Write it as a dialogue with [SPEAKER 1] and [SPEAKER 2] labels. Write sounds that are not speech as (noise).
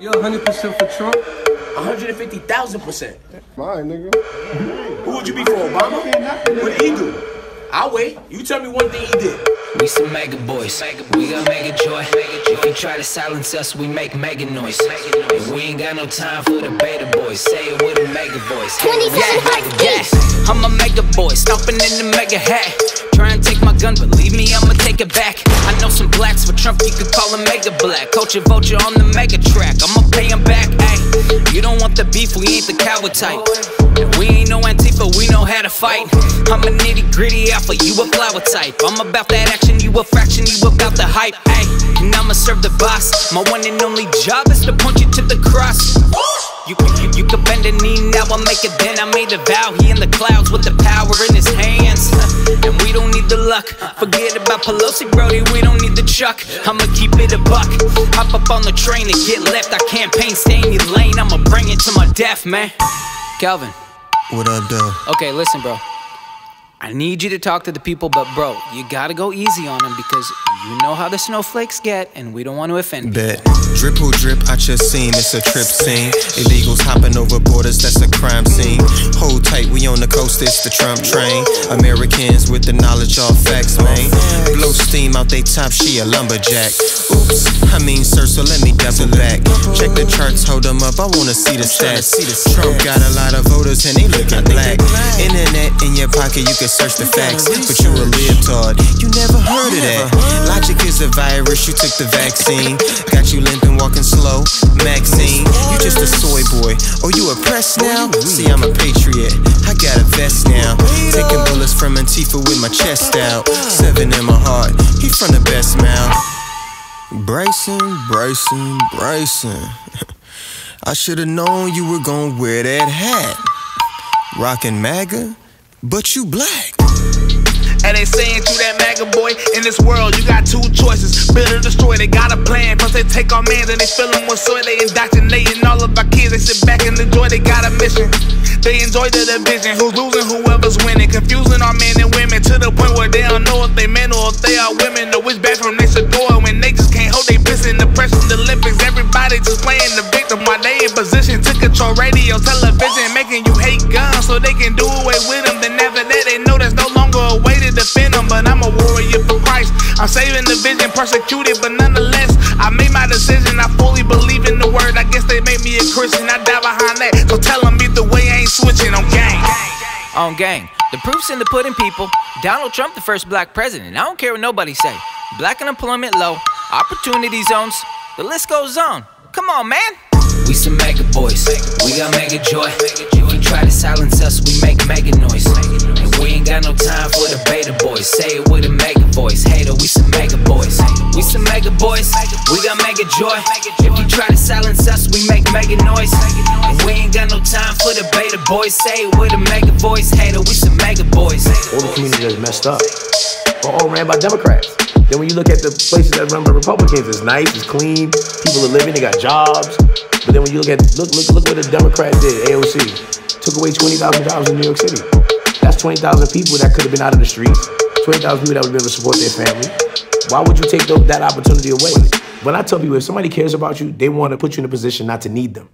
[SPEAKER 1] You're 100% for Trump?
[SPEAKER 2] 150,000%.
[SPEAKER 1] Fine, nigga.
[SPEAKER 2] Who would you be for, Obama? What did he do? I'll wait. You tell me one thing he did.
[SPEAKER 3] We some MAGA boys. We got MAGA joy. If you try to silence us, we make MAGA noise. And we ain't got no time for the beta boys. Say it with a MAGA voice. Yeah, yeah. I'm a MAGA boy, stomping in the MAGA hat. Try and take my gun, believe me, I'ma take it back. I know some blacks for Trump, you could call him MAGA black. Culture vulture on the MAGA track. I'ma pay him back, ayy. You don't want the beef, we ain't the coward type. We ain't no Antifa, we know how to fight. I'm a nitty gritty alpha, you a flower type. I'm about that action, you a fraction, you about the hype. Ayy, and I'ma serve the boss. My one and only job is to point you to the cross. You, you, you could bend a knee, now I make it then. I made a vow, he in the clouds with the power in his hands. And we don't need the luck. Forget about Pelosi, Brody, we don't need the chuck. I'ma keep it a buck. Hop up on the train and get left. I campaign, stay in your lane. I'ma bring it to my death, man. Kelvin.
[SPEAKER 4] What up, though?
[SPEAKER 3] Okay, listen, bro. I need you to talk to the people, but bro, you gotta go easy on them because you know how the snowflakes get, and we don't want to offend
[SPEAKER 4] Bet. Drip or drip out your seam, it's a trip scene. Illegals hopping over borders, that's a crime scene. Hold tight, we on the coast, it's the Trump train. Americans with the knowledge, all facts, man. Blow steam out they top, she a lumberjack. Oops, I mean, sir, so let me double back. Check the charts, hold them up, I wanna see the stats. Trump got a lot of voters and they looking black. Internet in your pocket, you can search the facts, but you a libtard. You never heard of that. Logic is a virus, you took the vaccine. Got you limping, walking slow. Maxine, you just a soy boy. Oh, you oppressed now? See, I'm a patriot. I got a vest now. Taking bullets from Antifa with my chest out. Seven in my heart, he from the best mouth. Bryson, Bryson, Bryson. (laughs) I should've known you were gonna wear that hat. Rockin' MAGA, but you black.
[SPEAKER 5] And they saying to that MAGA boy, in this world you got two choices, build or destroy. They got a plan, plus they take our mans and they fill them with soy. They indoctrinating all of our kids. They sit back and enjoy. They got a mission. They enjoy the division. Who's losing, whoever's winning. Confusing our men and women to the point where they don't know if they men or if they are women. Or which bathroom they should go in when they just can't hold they piss in the press from the Olympics. Everybody just playing the victim while they in position to control radio, television, making you hate guns so they can do away with them. I'm saving the vision, persecuted, but nonetheless, I made my decision. I fully believe in the word. I guess they made me a Christian. I die behind that. So tell them either way, I ain't switching on gang.
[SPEAKER 3] On gang. The proof's in the pudding, people. Donald Trump, the first black president. I don't care what nobody say. Black unemployment low, opportunity zones. The list goes on. Come on, man. We some MAGA boys. We got MAGA joy. If you try to silence us, we make MAGA noise. And we ain't got no time for the beta boys. Say it with joy. If you try to silence us, we make MAGA noise. And we ain't got no time for the beta boys. Say it with a MAGA voice. Hater, we some MAGA boys.
[SPEAKER 2] All the community that's messed up are all ran by Democrats. Then when you look at the places that run by Republicans, it's nice, it's clean, people are living, they got jobs. But then when you look at look look look what the Democrat did, AOC took away 20,000 jobs in New York City. That's 20,000 people that could have been out of the streets. 20,000 people that would be able to support their family. Why would you take that opportunity away? When I tell people if somebody cares about you, they want to put you in a position not to need them.